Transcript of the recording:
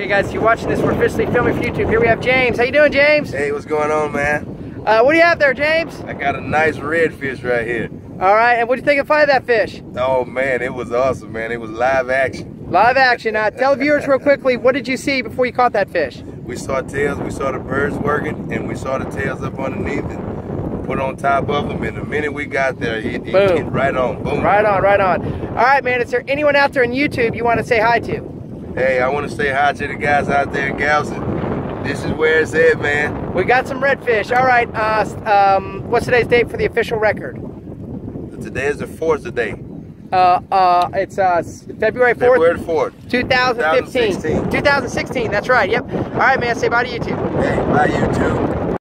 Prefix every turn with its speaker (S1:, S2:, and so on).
S1: Okay, guys, if you're watching this, we're officially filming for YouTube. Here we have James. How you doing, James?
S2: Hey, what's going on, man?
S1: Uh, what do you have there, James?
S2: I got a nice redfish right here.
S1: All right, and what do you think of find that fish?
S2: Oh man, it was awesome, man. It was live action.
S1: Live action. Uh, tell viewers real quickly, what did you see before you caught that fish?
S2: We saw tails, we saw the birds working, and we saw the tails up underneath and put on top of them. And the minute we got there, he, he
S1: Boom.
S2: hit right on, boom.
S1: Right on, right on. All right, man. Is there anyone out there on YouTube you want to say hi to?
S2: Hey, I want to say hi to the guys out there in Galveston. This is where it's at, man.
S1: We got some redfish. All right. Uh, um, what's today's date for the official record?
S2: Today is the fourth today,
S1: Uh, uh, it's uh, February 4th,
S2: February the fourth.
S1: 2015.
S2: 2016.
S1: 2016, that's right, yep. All right, man, say bye to YouTube.
S2: Hey, bye YouTube.